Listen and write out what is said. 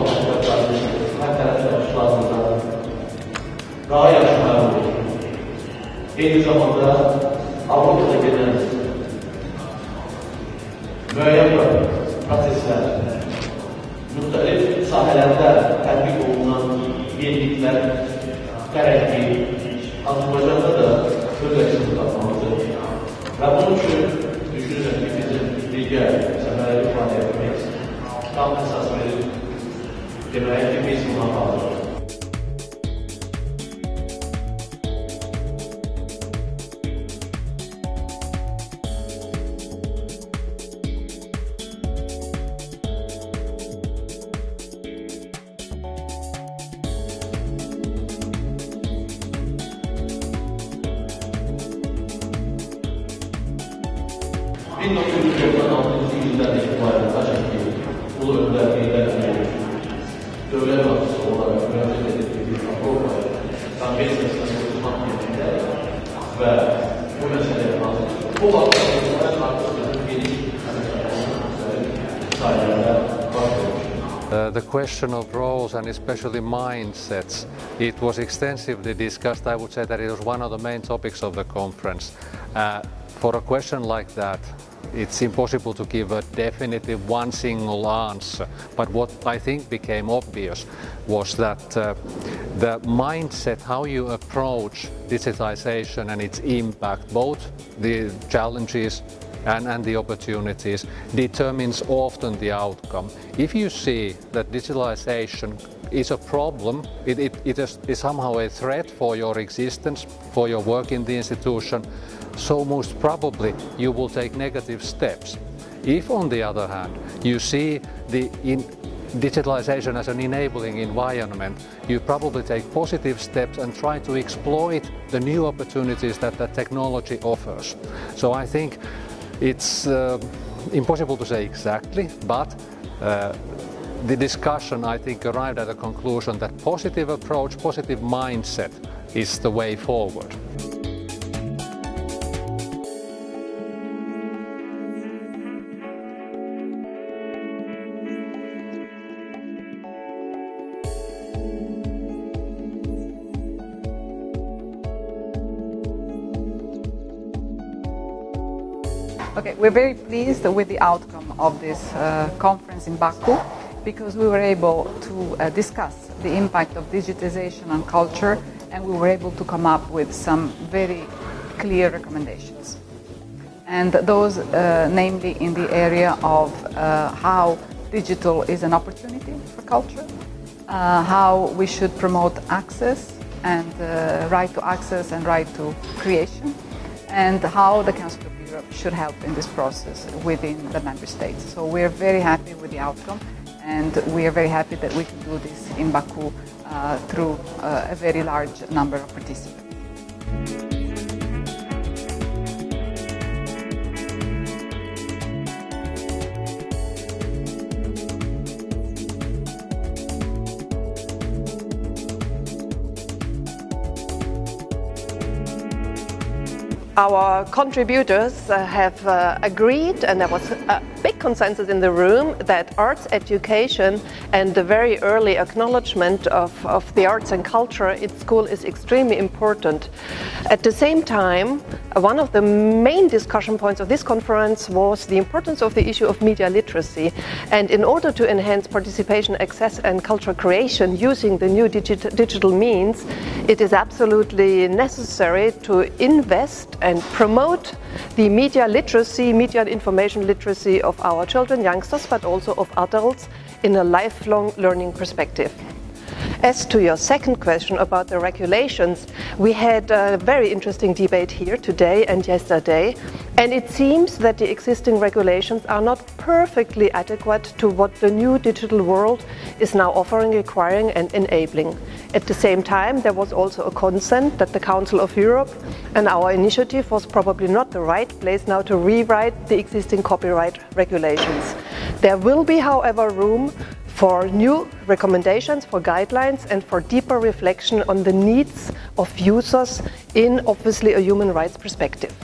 olacaklardır. Hakaretler daha yaşlılar olur. Zamanda Avrupa'da gelen müeyyem prosesler müxtəlif sahələrdə tətbiq olunan yeniliklər tərəfi Azərbaycanda da öz əksini tapmalıdır. Və bunun üçün düşünürəm ki, bizim digər tam əsas deməli ki, biz bunu aparırıq. Bin 1946-cı ildən etibarən Qaçaklı Ulu Öndər Heydər Əliyev Uh, the question of roles and especially mindsets, it was extensively discussed. I would say that it was one of the main topics of the conference. Uh, for a question like that, it's impossible to give a definitive one single answer. But what I think became obvious was that uh, the mindset, how you approach digitization and its impact, both the challenges and, and the opportunities determines often the outcome. If you see that digitalization is a problem, it, it, it is, is somehow a threat for your existence, for your work in the institution, so most probably you will take negative steps. If, on the other hand, you see the in digitalization as an enabling environment, you probably take positive steps and try to exploit the new opportunities that the technology offers. So I think it's uh, impossible to say exactly, but uh, the discussion, I think, arrived at a conclusion that positive approach, positive mindset is the way forward. Okay, we're very pleased with the outcome of this uh, conference in Baku because we were able to uh, discuss the impact of digitization on culture and we were able to come up with some very clear recommendations. And those, uh, namely, in the area of uh, how digital is an opportunity for culture, uh, how we should promote access and uh, right to access and right to creation, and how the Council of Europe should help in this process within the member states. So we're very happy with the outcome, and we are very happy that we can do this in Baku uh, through uh, a very large number of participants. Our contributors uh, have uh, agreed, and there was a big consensus in the room, that arts education and the very early acknowledgement of, of the arts and culture in school is extremely important. At the same time, one of the main discussion points of this conference was the importance of the issue of media literacy. And in order to enhance participation, access, and cultural creation using the new digit- digital means, it is absolutely necessary to invest and promote the media literacy, media and information literacy of our children, youngsters, but also of adults in a lifelong learning perspective. As to your second question about the regulations, we had a very interesting debate here today and yesterday, and it seems that the existing regulations are not perfectly adequate to what the new digital world is now offering, requiring, and enabling. At the same time, there was also a consent that the Council of Europe and our initiative was probably not the right place now to rewrite the existing copyright regulations. There will be, however, room for new recommendations, for guidelines, and for deeper reflection on the needs of users in obviously a human rights perspective.